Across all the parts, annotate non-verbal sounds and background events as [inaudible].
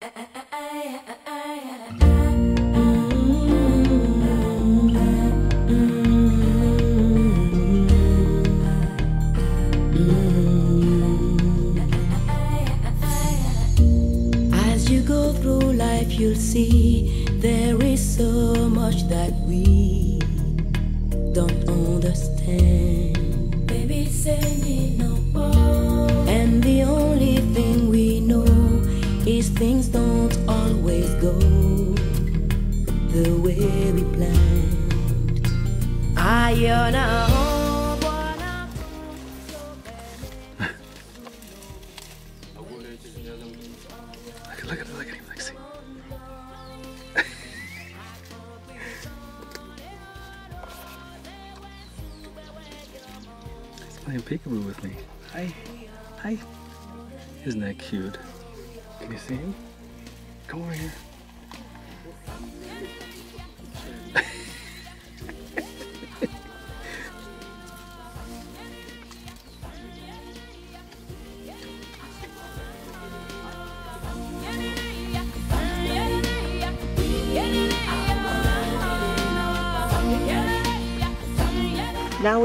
As [laughs]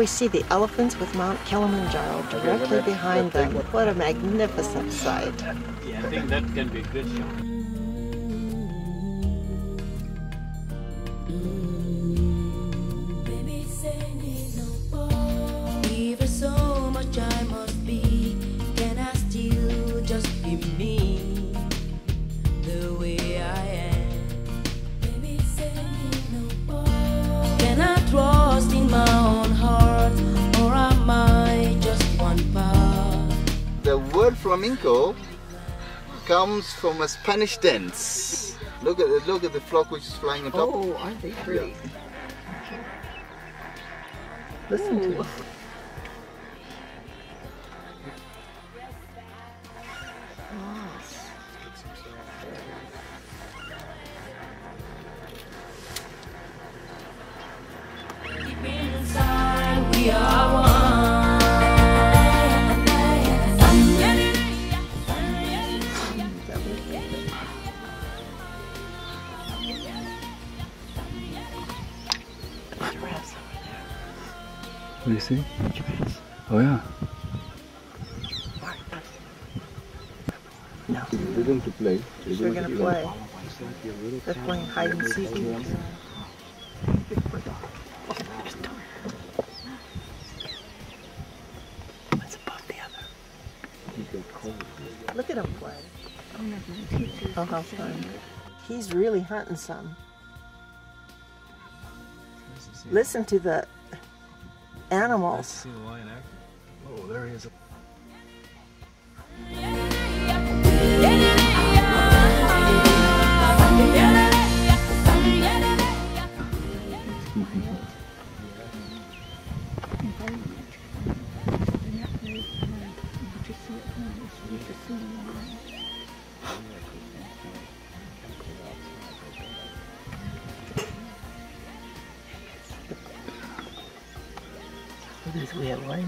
we see the elephants with Mount Kilimanjaro directly behind them. What a magnificent sight. Yeah, I think that can be a good shot. From a Spanish dance. Look at the, look at the flock which is flying on top. Oh, aren't they pretty? Listen to it. What do you see? Oh yeah. No, Rhythm to play. they're gonna play. They're playing hide and seek. One's above the other. Look at him play. Oh, how uh-huh. fun. He's really hunting some. Listen to the animals. Oh, there he is.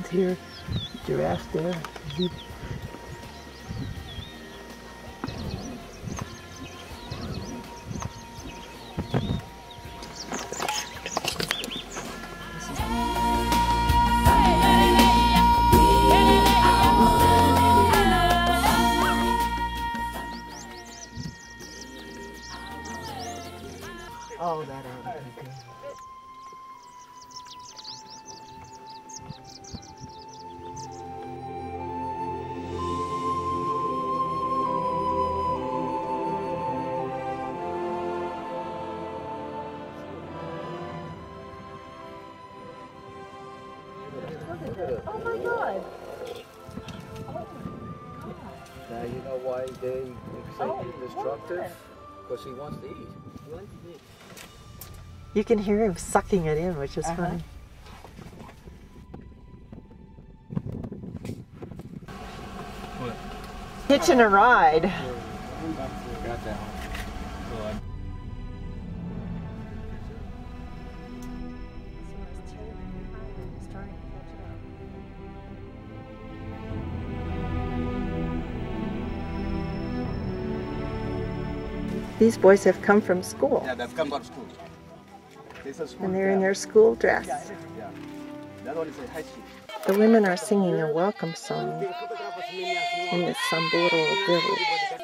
Here, giraffe there, Now you know why they say he's destructive? Because he wants to eat. You can hear him sucking it in, which is funny. What? Hitching a ride. These boys have come from school Yeah, they've come from school. School and they're in their school dress. Yeah. That one is a high. The women are singing a welcome song in the Samburu village.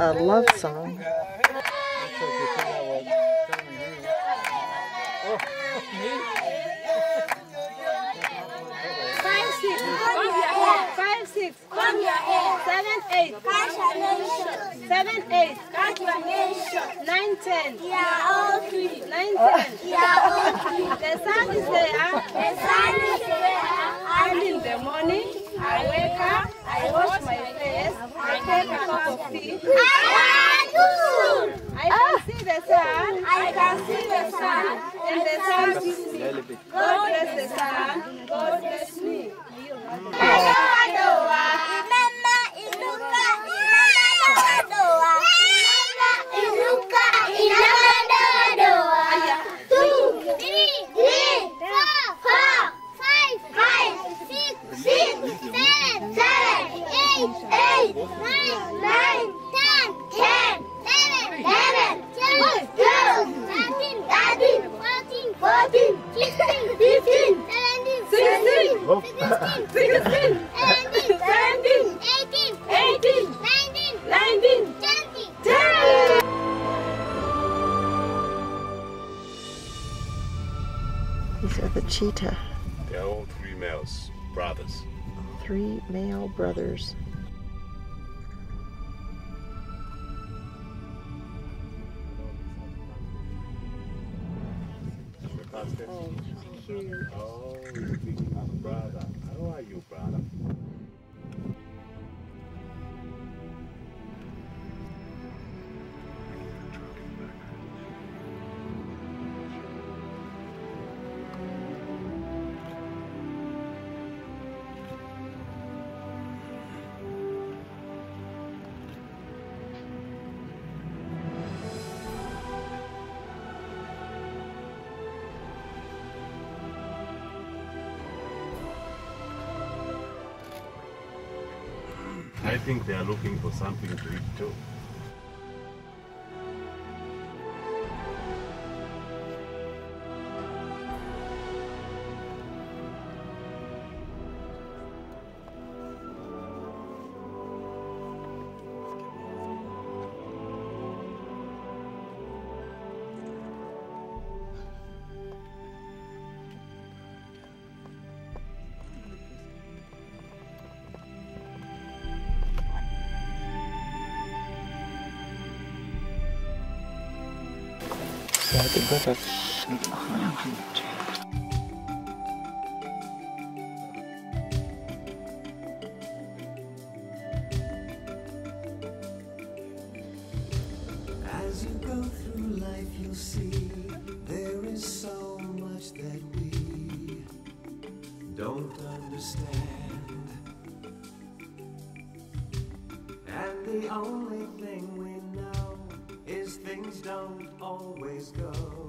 A love song. Five, six, come here. Five, six, come here. Seven, eight, catch your nation. Seven, eight, catch your nation. Nine, ten, yeah, all three. Nine, ten, yeah, all three. The sun is there. The sun is there. Early in the morning, I wake up, I wash my face, I take a cup of tea. I can see the sun. I can see the sun. And the sun sees me. God bless the sun. God bless me. These are the cheetah. They're all three males, brothers. Three male brothers. Oh, you're speaking of brother. How are you, brother? I think they are looking for something to eat too. Don't understand. And the only thing we know is things don't always go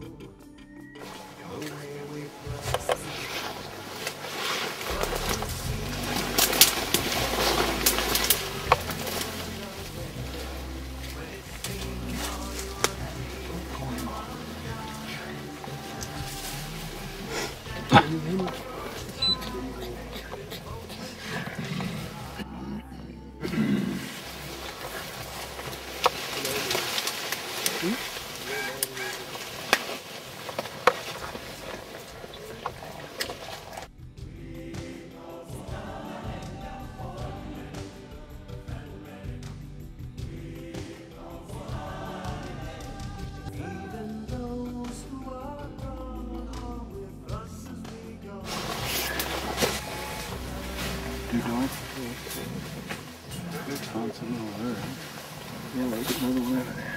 Keep going. Good, found some little worm. Yeah, there's another worm in there.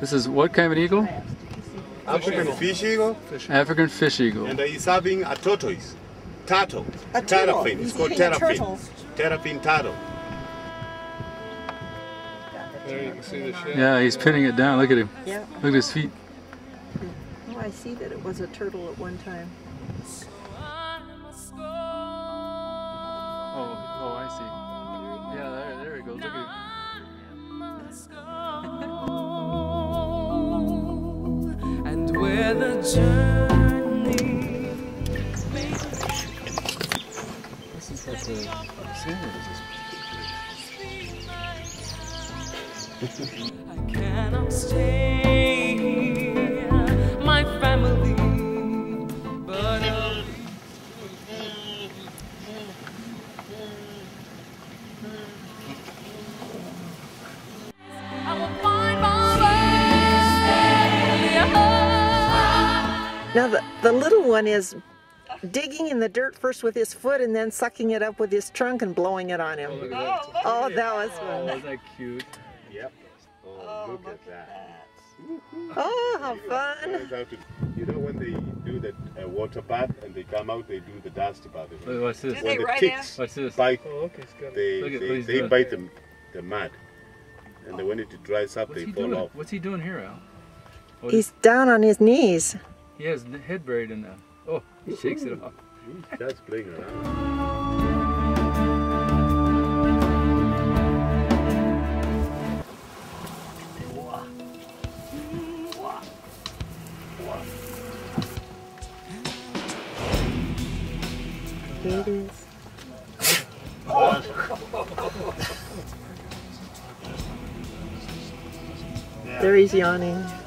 This is what kind of an eagle? African fish eagle, African fish eagle. and he's having a tortoise. Turtle. A turtle. Terrapin. It's called eating a terrapin. turtle. Terrapin turtle. See the shell. Yeah, he's pinning it down. Look at him. Yeah. Look at his feet. Oh, I see that it was a turtle at one time. Oh, oh, I see. Yeah, there, there it goes. Look at him. and where the journey This is like a sandwich. I cannot stay here, my family, but I will find my way. Now the, the little one is digging in the dirt first with his foot and then sucking it up with his trunk and blowing it on him. Oh, oh that was Oh, fun. is that cute? Yep. Oh, look at that. Oh, how fun. Turns out to- You know when they do the uh, water bath and they come out, they do the dust bath. Look, what's this? When the ticks What's this? bite, Oh, okay, it's they, Look they, they bite them, the mud. And then when it dries up, What's they fall doing? off. What's he doing here, Al? Oh, He's down on his knees. he has the head buried in that. Oh, he shakes it off. He's just playing around. He's yawning.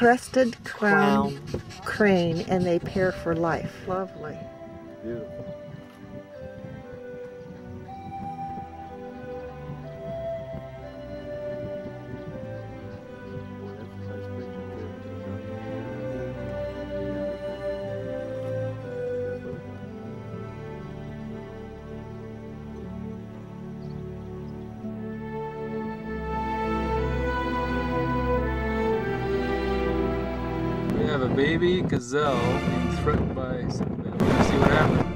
Crested crown crane, and they pair for life. Lovely. Beautiful. Baby gazelle being threatened by something. See what happens.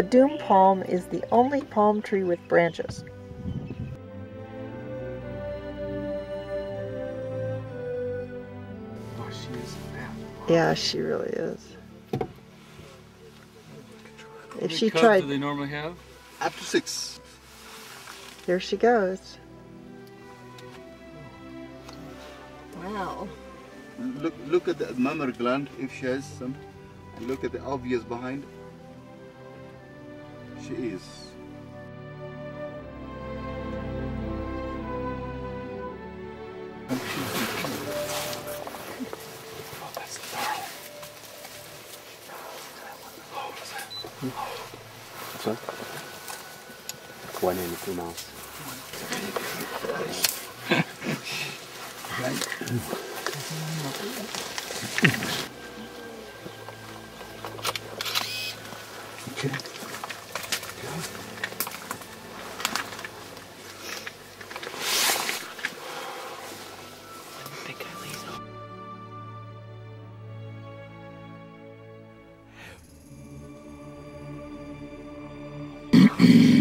The doom palm is the only palm tree with branches. Oh, she is. Yeah, she really is. If she many tried, do they normally have? Up to six. there she goes. Wow. Look, look at the mammary gland if she has some. And look at the obvious behind. She is. Yeah. [clears throat]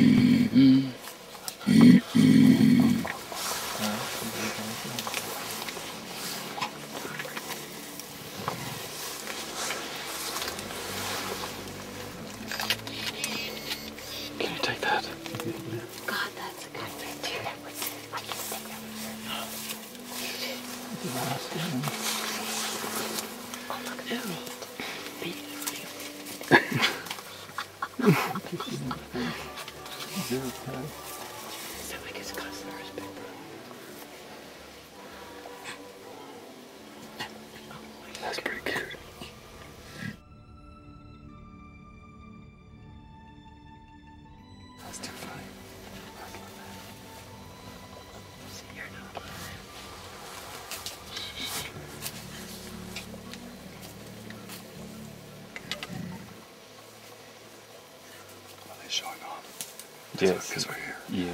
off? Yes. Because we're here. Yeah.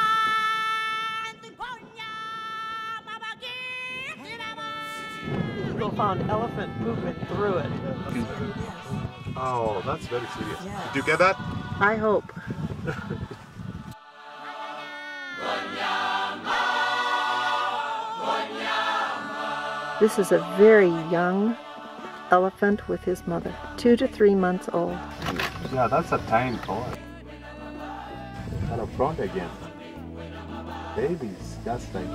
Found elephant movement through it. Oh, that's very serious. Did you get that? I hope. This is a very young elephant with his mother, two to three months old. Yeah, that's a tiny boy. Kind of front again. Babies, just like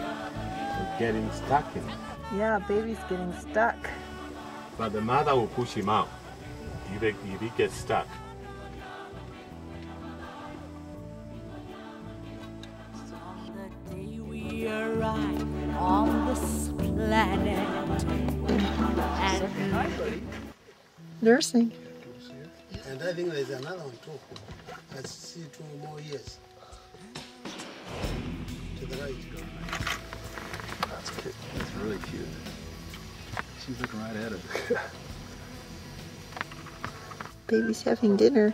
getting stuck in. Yeah, baby's getting stuck. But the mother will push him out if he, if he gets stuck. we arrive on this planet. Nursing. And I think there's another one too. I see two more years. To the right. That's cute. That's really cute. She's looking right at it. [laughs] Baby's having dinner.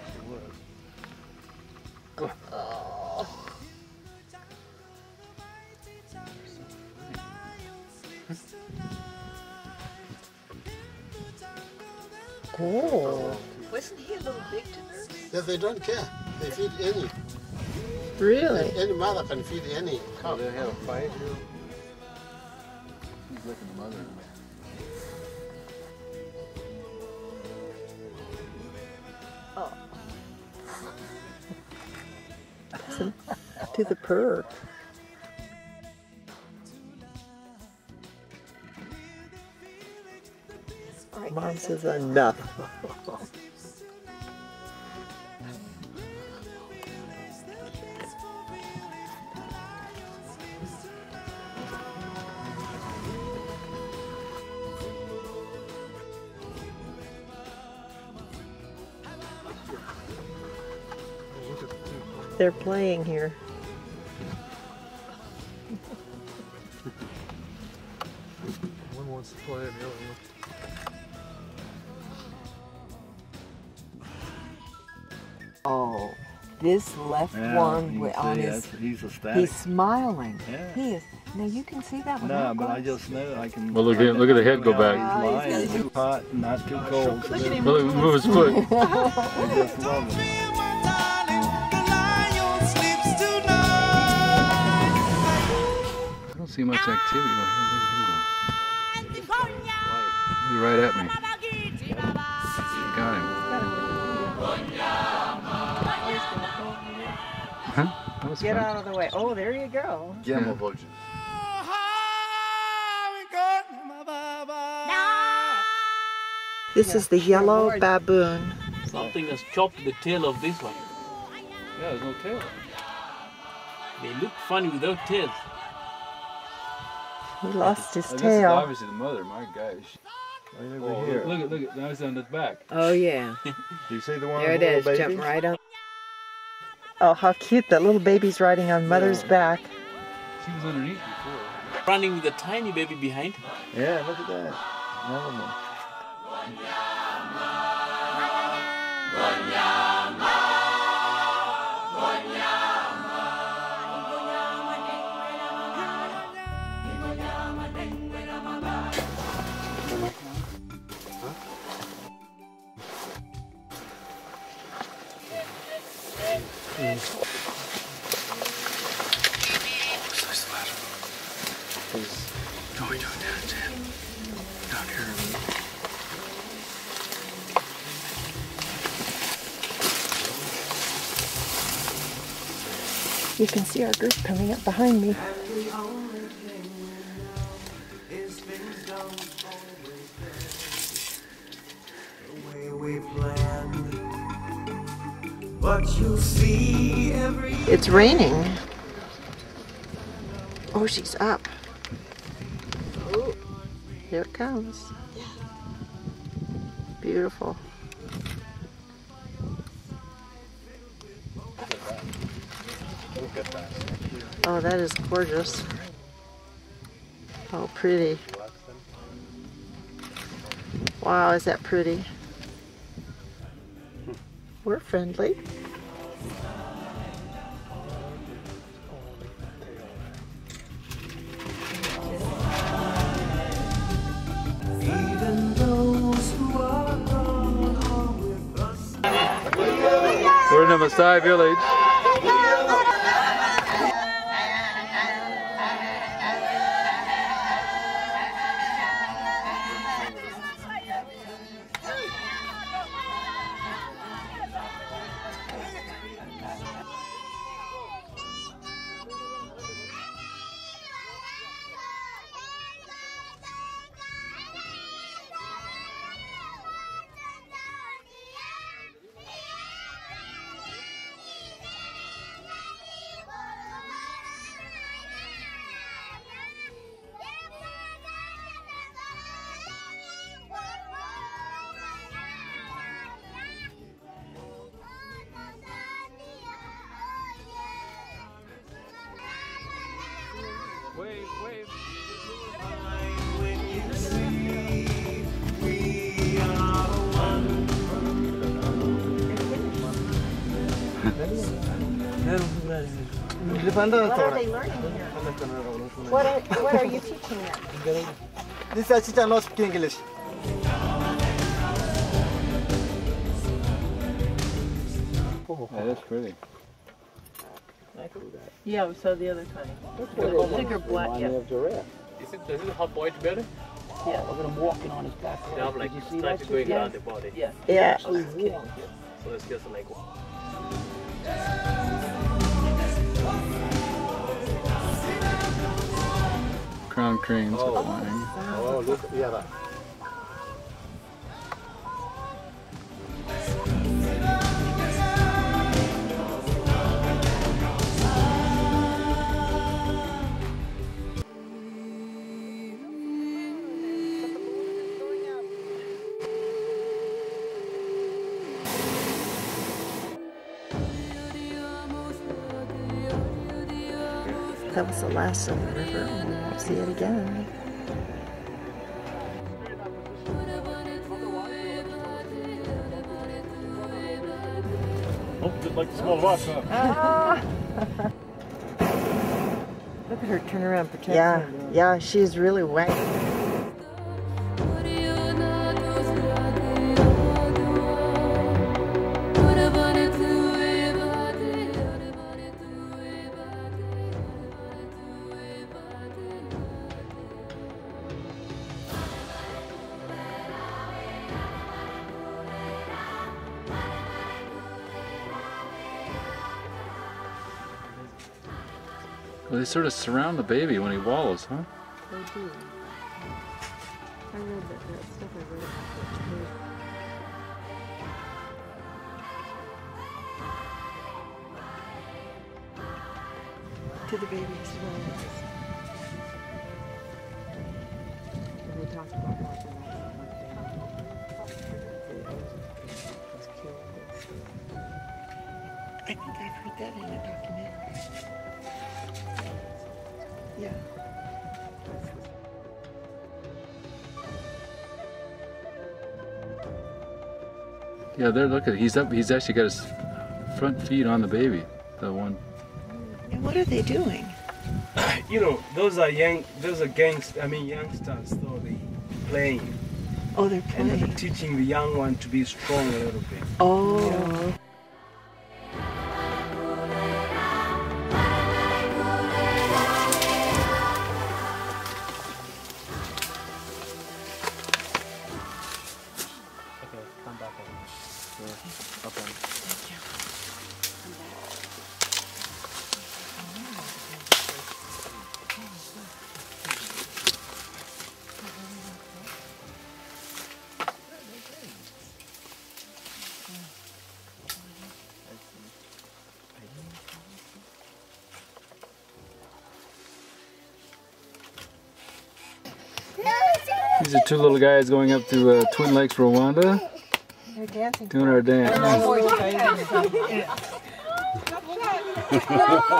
Oh, Wasn't he a little big to nurse? Yeah, they don't care. They feed any. really? Any mother can feed any cow. They have a fight. She's licking the mother. Oh. [laughs] To the purr. Mom says enough. They're playing here. One wants to play and the other one. Oh, this left Yeah, one you can wi- on see his. that's- he's ecstatic. He's smiling. Yeah. He is. Now you can see that No, but I just know I can. Well, look at- look at the head go back. He's lying. Too hot, not too cold. Look at him move his foot. [laughs] see much activity. Oh, here, look at go. He's right at me. Got him. Huh? Get fun. out of the way. Oh, there you go. Guillermo Vulture. This is the yellow baboon. Something has chopped the tail of this one. Yeah, there's no tail. They look funny without tails. He lost his And This is tail. obviously the mother. My gosh. Right Oh, here. look, look at look at now it's on its back. Oh yeah. [laughs] Do you see the one There it is, with the is. little Jump right up. Oh, how cute! That little baby's riding on mother's back. She was underneath before. Running with a tiny baby behind. Yeah, look at that. Another one. No, we don't down, Jen. Down here. You can see our group coming up behind me. But you'll see every It's raining. Oh, she's up. Comes. Beautiful. Look at that. Oh, that is gorgeous. Oh, pretty. Wow, is that pretty? We're friendly. Maasai village. What are they learning here? What are, what are you teaching them? This assistant not speak English. Yeah, that's pretty. Yeah, we saw the other time. kind. Thicker black, yeah. Is it, does it hot boy together? Yeah. Look at him walking on his back. They have like Did you see stripes that? going Yeah. around the body. Yeah. Yeah. Oh, so it's just like Crown cranes Oh. flying. Oh, look, yeah, that. That was the last of the river. We won't see it again. Oh, just like the smell of us, huh? Ah. [laughs] Look at her turn around, protect Yeah, yeah, she's really wet. Sort of surround the baby when he wallows, huh? They do. I read that, that stuff I read about. To the well. Yeah, there. Look at he's up. He's actually got his front feet on the baby. The one. And what are they doing? [laughs] you know, those are young, those are gangs. I mean, youngsters. So they playing. Oh, they're And playing. they're teaching the young one to be strong a little bit. Oh. Okay, We're up on. These are two little guys going up to uh, Twin Lakes, Rwanda, dancing. doing our dance. [laughs] [laughs]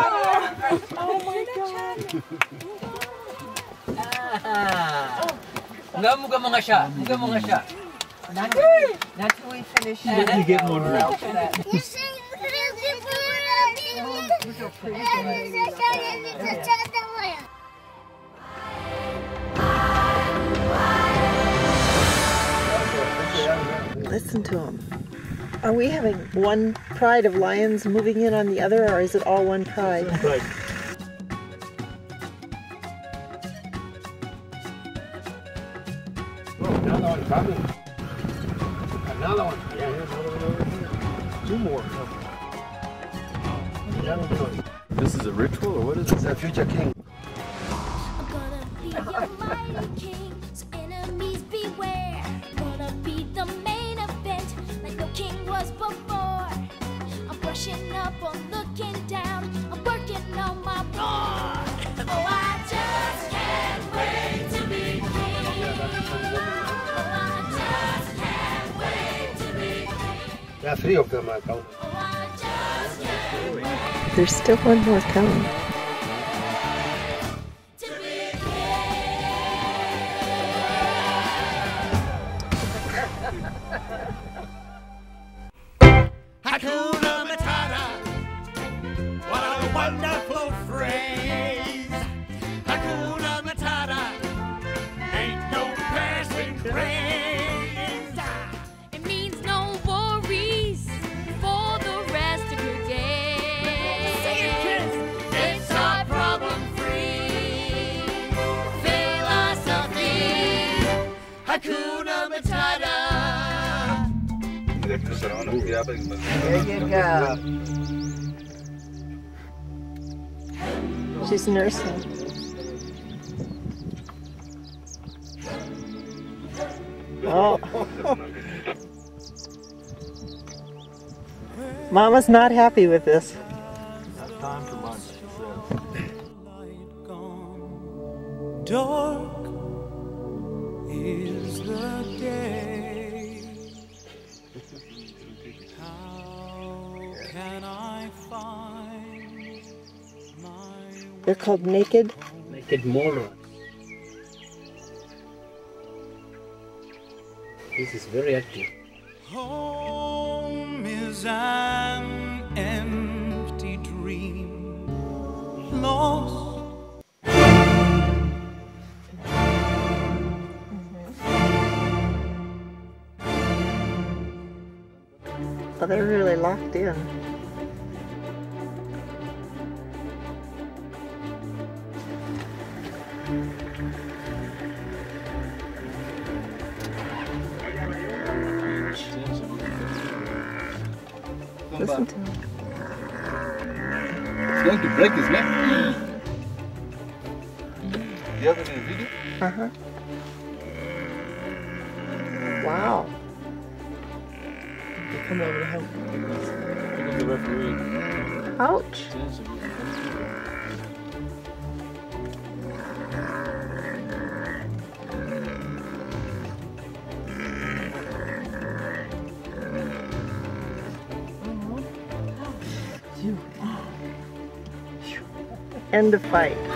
Nga muga mga siya, muga mga siya. Not, not till we finish. You get one more. Listen to them. Are we having one pride of lions moving in on the other, or is it all one pride? Right. Oh, another one coming. Another one. Yeah, here's another one over here. Two more. Another one. This is a ritual, or what is this? The future king. enemies beware. Was before. I'm brushing up on looking down. I'm working on my roar. Oh, I just can't wait to be king. Oh, I just can't wait to be king. There are three of them, I count. There's still one more coming. There you go. She's nursing. Oh. [laughs] Mama's not happy with this. They're called naked. Naked molar. This is very active. Home is an empty dream, lost. But they're really locked in. Listen to him. It's going to break his neck. Do you have it in video? Uh huh. Wow. They Come over to help. Here comes the referee. Ouch. End of fight.